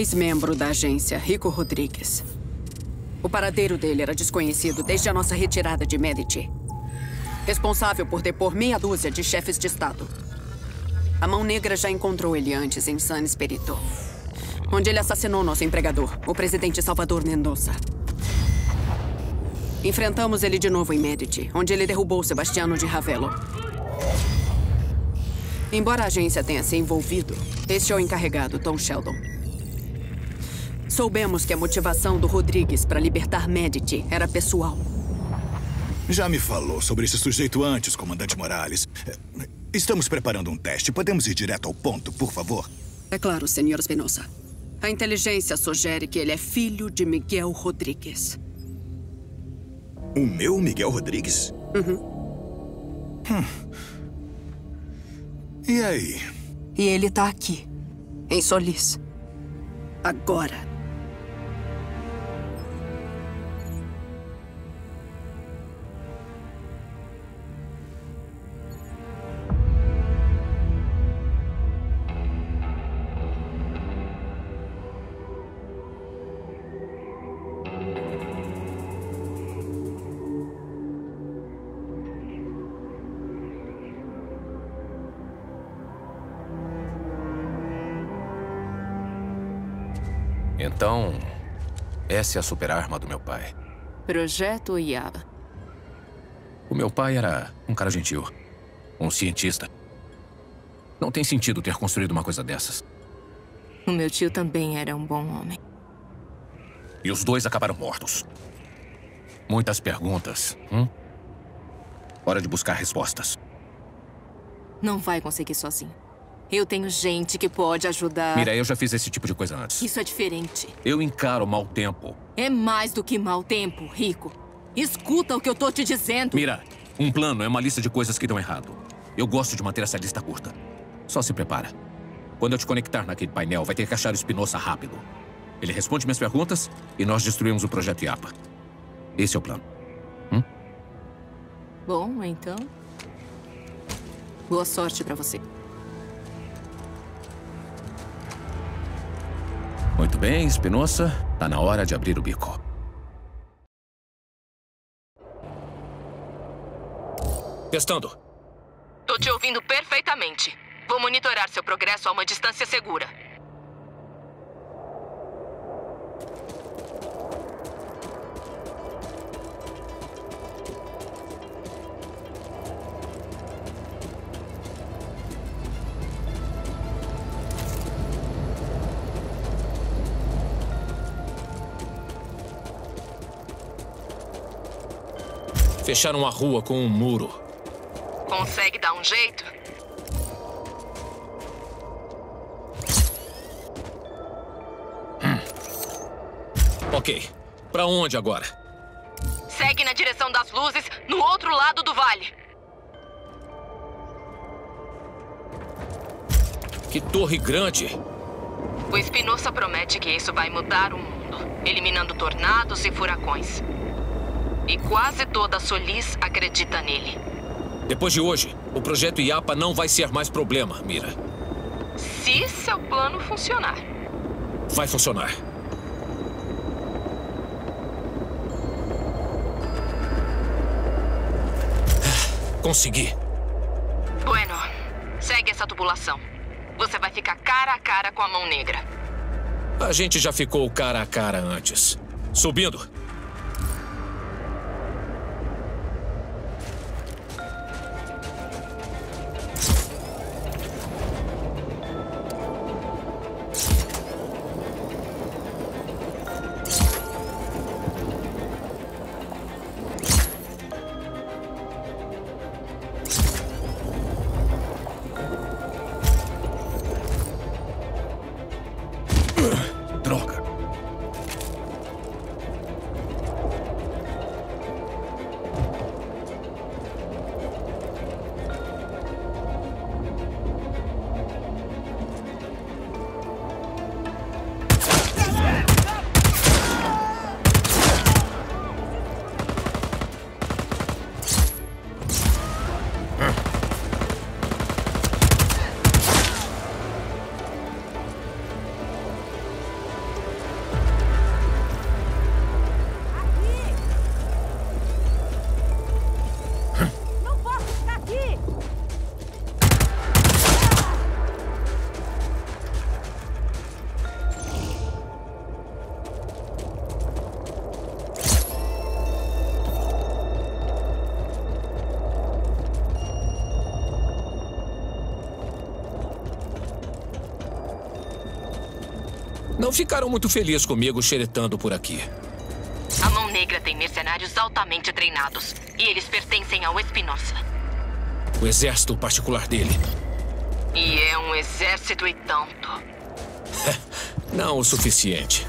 Ex-membro da agência, Rico Rodrigues. O paradeiro dele era desconhecido desde a nossa retirada de Medici. Responsável por depor meia dúzia de chefes de Estado. A Mão Negra já encontrou ele antes em San Espírito, onde ele assassinou nosso empregador, o presidente Salvador Mendoza. Enfrentamos ele de novo em Medici, onde ele derrubou Sebastiano de Ravello. Embora a agência tenha se envolvido, este é o encarregado, Tom Sheldon. Soubemos que a motivação do Rodrigues para libertar Medici era pessoal. Já me falou sobre esse sujeito antes, comandante Morales. É, estamos preparando um teste. Podemos ir direto ao ponto, por favor? É claro, senhor Espinosa. A inteligência sugere que ele é filho de Miguel Rodrigues. O meu Miguel Rodrigues? Uhum. Hum. E aí? E ele tá aqui, em Solis. Agora. Então, essa é a super-arma do meu pai. Projeto IABA. O meu pai era um cara gentil. Um cientista. Não tem sentido ter construído uma coisa dessas. O meu tio também era um bom homem. E os dois acabaram mortos. Muitas perguntas. Hum? Hora de buscar respostas. Não vai conseguir sozinho. Eu tenho gente que pode ajudar. Mira, eu já fiz esse tipo de coisa antes. Isso é diferente. Eu encaro mau tempo. É mais do que mau tempo, Rico. Escuta o que eu tô te dizendo. Mira, um plano é uma lista de coisas que dão errado. Eu gosto de manter essa lista curta. Só se prepara. Quando eu te conectar naquele painel, vai ter que achar o Spinoza rápido. Ele responde minhas perguntas e nós destruímos o projeto IAPA. Esse é o plano. Hum? Bom, então. Boa sorte para você. Bem, Espinosa. Tá na hora de abrir o bico. Testando. Tô te ouvindo perfeitamente. Vou monitorar seu progresso a uma distância segura. Fecharam a rua com um muro. Consegue dar um jeito? Hum. Ok. Pra onde agora? Segue na direção das luzes, no outro lado do vale. Que torre grande! O Espinosa promete que isso vai mudar o mundo, eliminando tornados e furacões. E quase toda a Solis acredita nele. Depois de hoje, o projeto IAPA não vai ser mais problema, Mira. Se seu plano funcionar. Vai funcionar. Consegui. Bueno, segue essa tubulação. Você vai ficar cara a cara com a mão negra. A gente já ficou cara a cara antes. Subindo. Não ficaram muito felizes comigo xeretando por aqui. A Mão Negra tem mercenários altamente treinados. E eles pertencem ao Espinosa. O exército particular dele. E é um exército e tanto. Não o suficiente.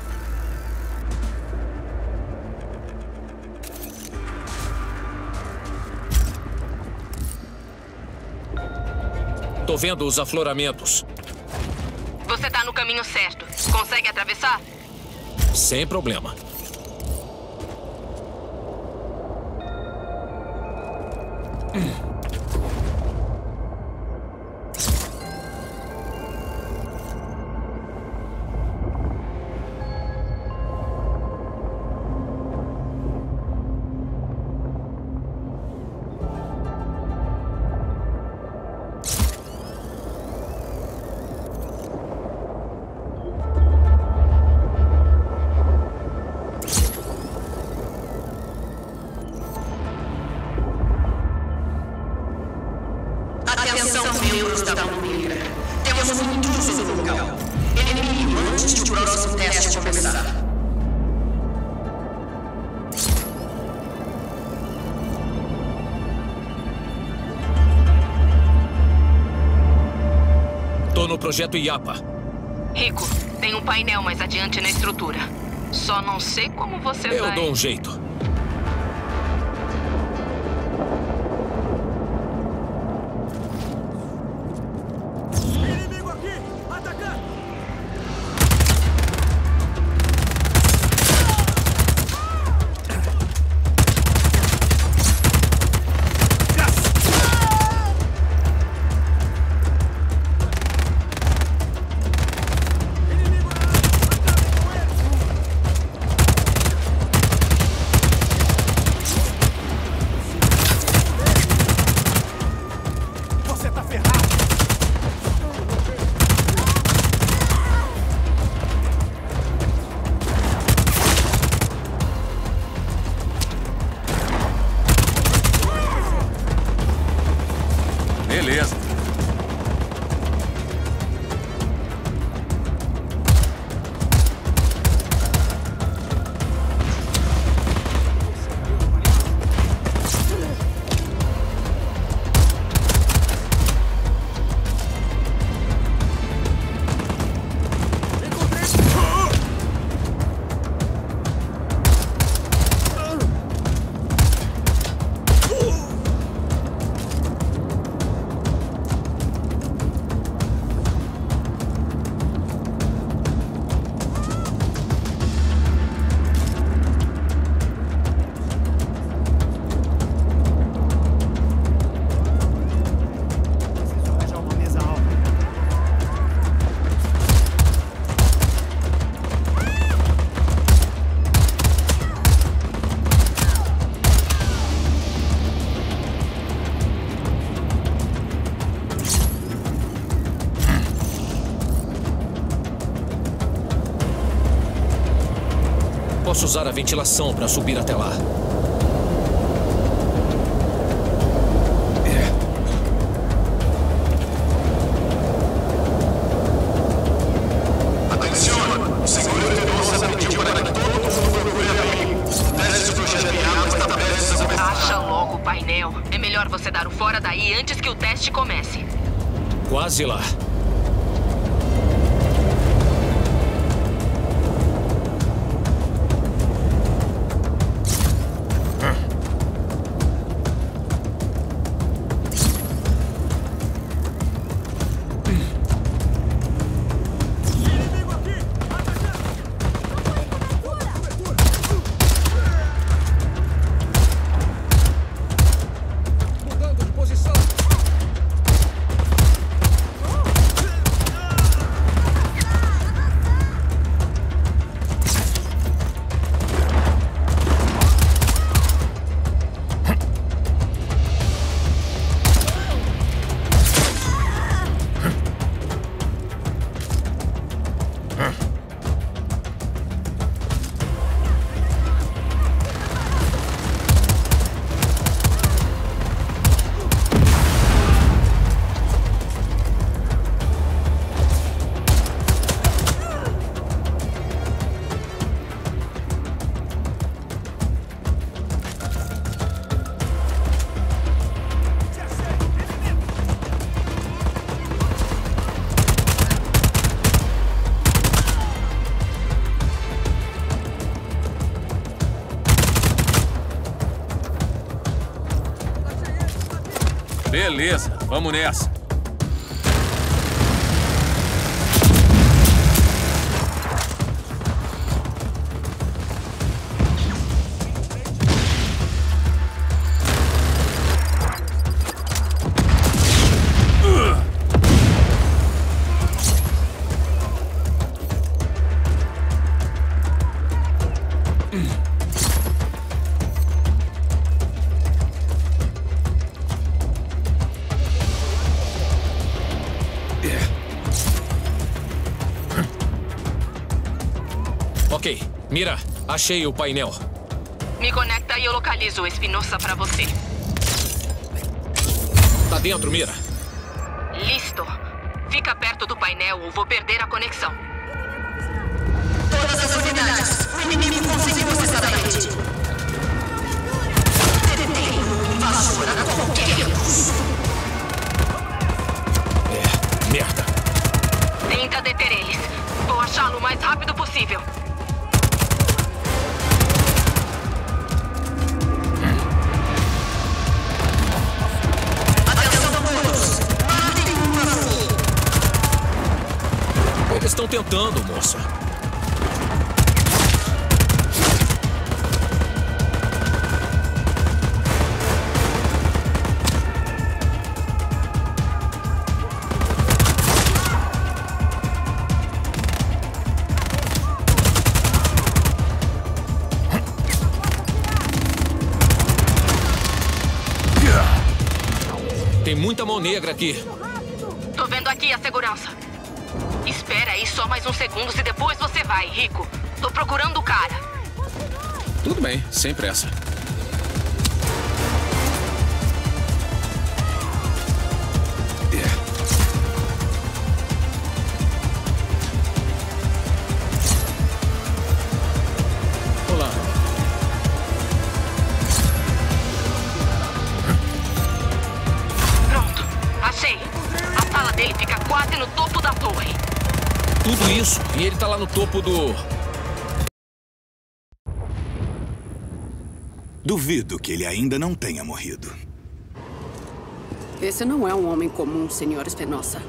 Tô vendo os afloramentos. Você tá no caminho certo. Consegue atravessar? Sem problema. Atenção, no projeto IAPA. Rico, tem um painel mais adiante na estrutura. Só não sei como você Eu vai... dou um jeito. Usar a ventilação para subir até lá. Beleza, vamos nessa. Achei o painel. Me conecta e eu localizo o Espinosa pra você. Tá dentro, Mira. Listo. Fica perto do painel ou vou perder a conexão. Todas as unidades. O inimigo conseguiu acessar a rede. Detém invasor a qualquer custo. É, merda. Tenta deter eles. Vou achá-lo o mais rápido possível. Estão tentando, moça. Tem muita mão negra aqui. Só mais uns segundos e depois você vai, Rico. Tô procurando o cara. Tudo bem, sem pressa. Olá. Pronto. Achei. A sala dele fica quase no topo da torre. Tudo isso e ele tá lá no topo do. Duvido que ele ainda não tenha morrido. Esse não é um homem comum, senhor Espinosa.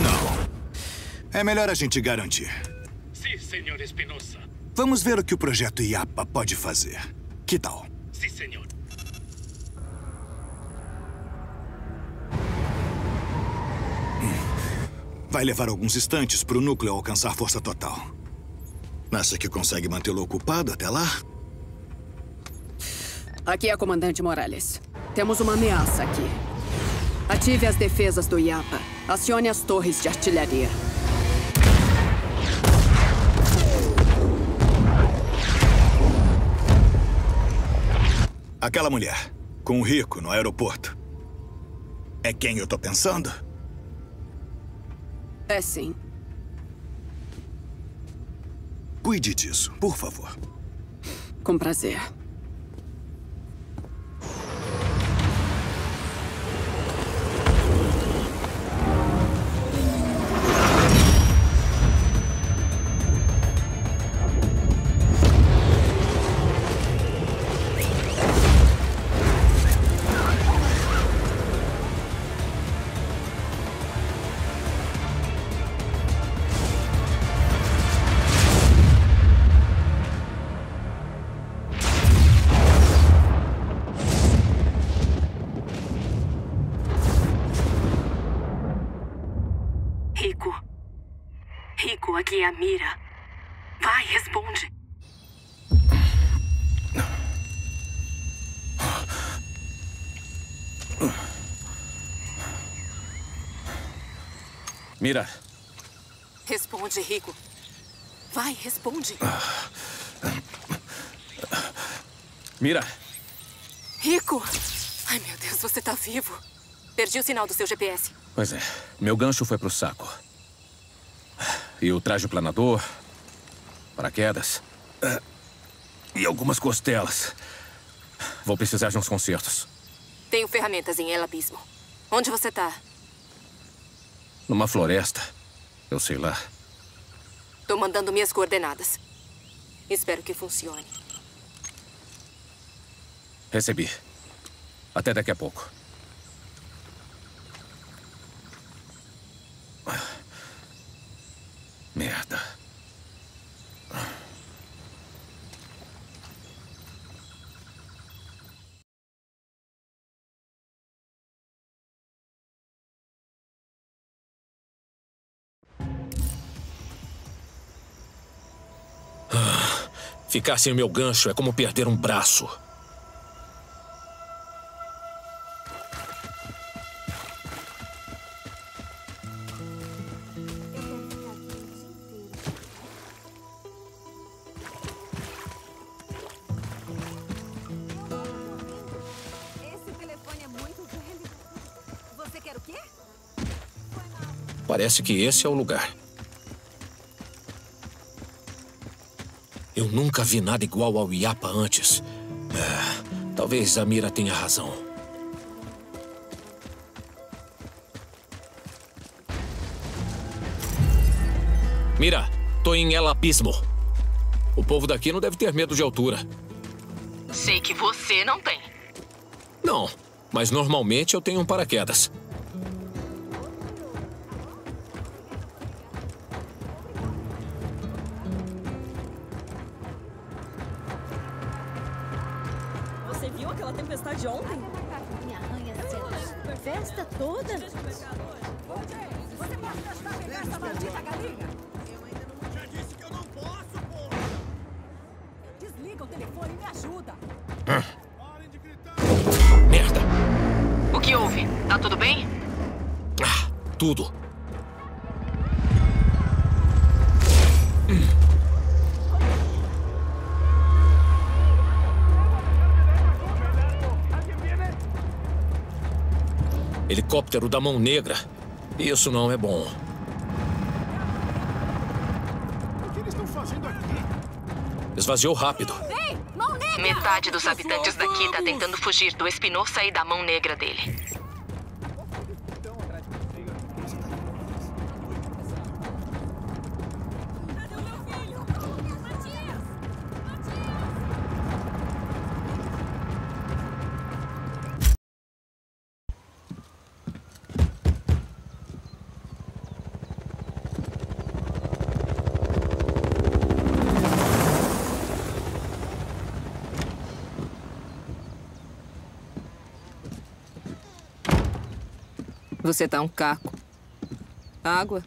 Não. É melhor a gente garantir. Sim, senhor Espinosa. Vamos ver o que o projeto IAPA pode fazer. Que tal? Sim, senhor. Vai levar alguns instantes para o núcleo alcançar força total. Acha que consegue mantê-lo ocupado até lá? Aqui é a comandante Morales. Temos uma ameaça aqui. Ative as defesas do IAPA. Acione as torres de artilharia. Aquela mulher, com o rico no aeroporto. É quem eu tô pensando? É sim. Cuide disso, por favor. Com prazer. A Mira. Vai, responde. Mira, Responde, Rico. Vai, responde. Mira. Rico! Ai, meu Deus, você tá vivo. Perdi o sinal do seu GPS. Pois é, meu gancho foi pro saco. E o traje planador, paraquedas é, e algumas costelas. Vou precisar de uns consertos. Tenho ferramentas em El Abismo. Onde você tá? Numa floresta. Eu sei lá. Tô mandando minhas coordenadas. Espero que funcione. Recebi. Até daqui a pouco. Merda. Ah, Ficar sem o meu gancho é como perder um braço. Parece que esse é o lugar. Eu nunca vi nada igual ao Iapa antes. É, talvez a Mira tenha razão. Mira, tô em El Abismo. O povo daqui não deve ter medo de altura. Sei que você não tem. Não, mas normalmente eu tenho um paraquedas. Helicóptero da Mão Negra. Isso não é bom. O que eles estão fazendo aqui? Esvaziou rápido. Ei, mão negra! Metade dos habitantes daqui tá tentando fugir do Espinosa e da mão negra dele. Você tá um caco. Água?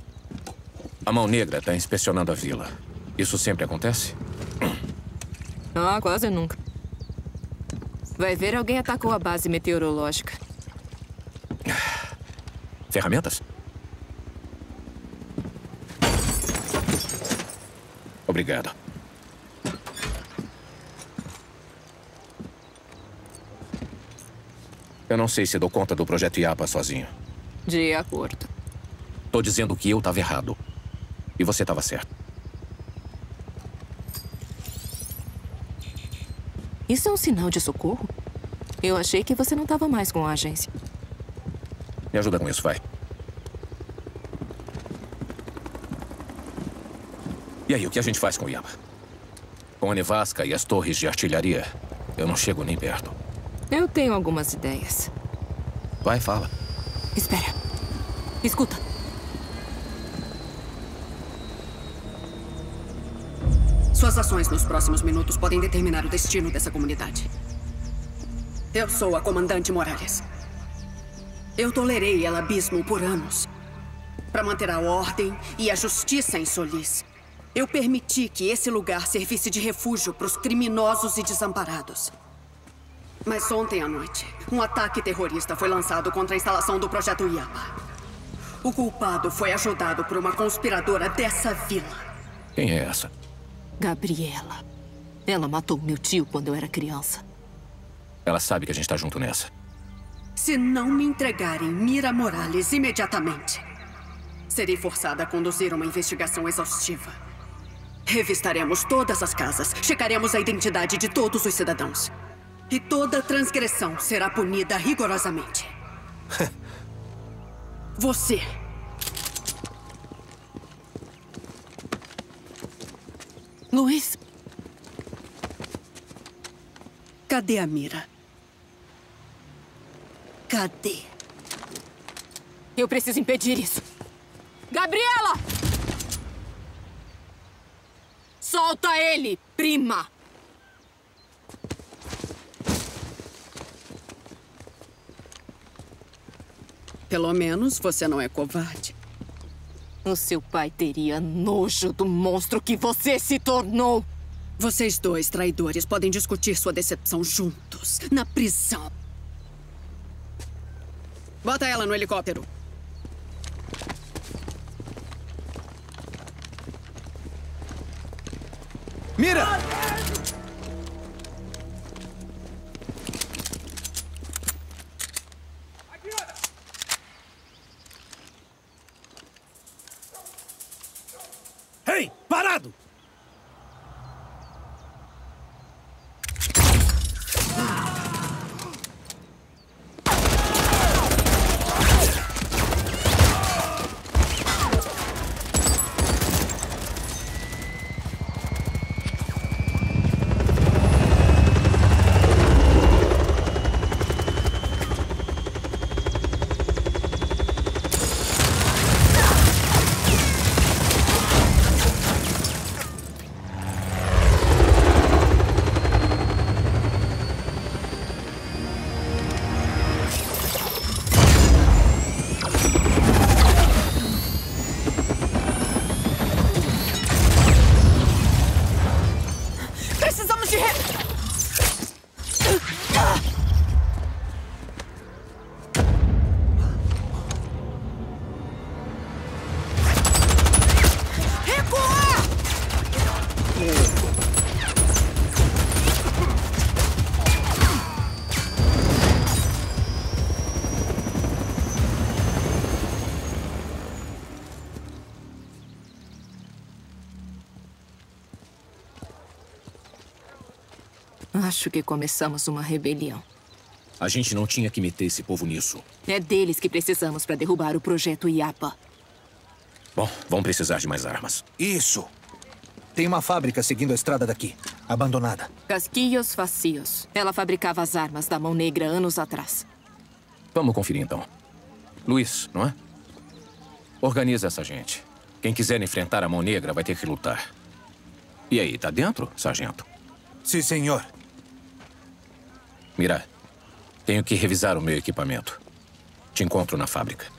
A mão negra está inspecionando a vila. Isso sempre acontece? Ah, quase nunca. Vai ver, alguém atacou a base meteorológica. Ferramentas? Obrigado. Eu não sei se dou conta do projeto IAPA sozinho. De acordo. Tô dizendo que eu estava errado. E você estava certo. Isso é um sinal de socorro? Eu achei que você não estava mais com a agência. Me ajuda com isso, vai. E aí, o que a gente faz com o IAPA? Com a nevasca e as torres de artilharia, eu não chego nem perto. Eu tenho algumas ideias. Vai, fala. Espera. Escuta. Suas ações nos próximos minutos podem determinar o destino dessa comunidade. Eu sou a comandante Morales. Eu tolerei El Abismo por anos. Para manter a ordem e a justiça em Solis. Eu permiti que esse lugar servisse de refúgio para os criminosos e desamparados. Mas ontem à noite, um ataque terrorista foi lançado contra a instalação do projeto IAPA. O culpado foi ajudado por uma conspiradora dessa vila. Quem é essa? Gabriela. Ela matou meu tio quando eu era criança. Ela sabe que a gente tá junto nessa. Se não me entregarem Mira Morales imediatamente, serei forçada a conduzir uma investigação exaustiva. Revistaremos todas as casas, checaremos a identidade de todos os cidadãos. E toda transgressão será punida rigorosamente. Você. Luiz. Cadê a Mira? Cadê? Eu preciso impedir isso. Gabriela! Solta ele, prima! Pelo menos você não é covarde. O seu pai teria nojo do monstro que você se tornou. Vocês dois, traidores, podem discutir sua decepção juntos, na prisão. Bota ela no helicóptero. Acho que começamos uma rebelião. A gente não tinha que meter esse povo nisso. É deles que precisamos para derrubar o projeto IAPA. Bom, vão precisar de mais armas. Isso. Tem uma fábrica seguindo a estrada daqui, abandonada. Casquillos Facios. Ela fabricava as armas da Mão Negra anos atrás. Vamos conferir então. Luiz, não é? Organiza essa gente. Quem quiser enfrentar a Mão Negra vai ter que lutar. E aí, tá dentro, sargento? Sim, senhor. Mira, tenho que revisar o meu equipamento. Te encontro na fábrica.